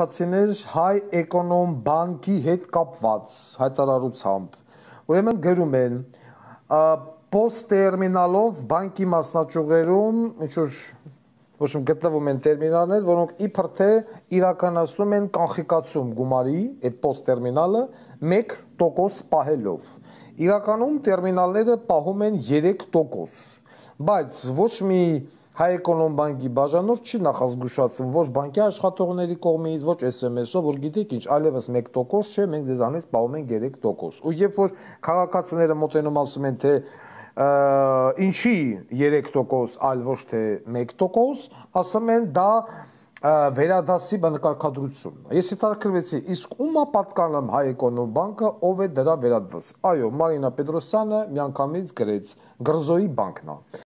Հացիներ հայ էկոնոմ բանկի հետ կապված հայտարարությամբ ուրեմն գրում են post տերմինալով բանկի մասնաճյուղերում ինչ որ ոչ մի գտնվում են տերմինալներ, որոնք իբր թե իրականացնում են կանխիկացում գումարի այդ post տերմինալը 1% պահելով։ Իրականում տերմինալները պահում են 3%, բայց ոչ մի Հայ էկոնոմ բանկի բաժանորդ չի նախազգուշացում ոչ բանկի աշխատողների կողմից, ոչ SMS-ով, որ գիտեք ինչ, այլևս 1% չէ, մենք ձեզանից պահում ենք 3%։ Ու երբ որ քաղաքացիները մոտենում ասում են, թե ինչի 3%, այլ ոչ թե 1%, ասում են դա վերադասի բանկարկադրությունն։ Ես հետաքրվեցի, իսկ ումա պատկանում հայ էկոնոմ բանկը, ով է դրա վերադաս։ Այո, Մարինա Պետրոսյանը միանգամից գրեց, Գրզոյի բանկն է։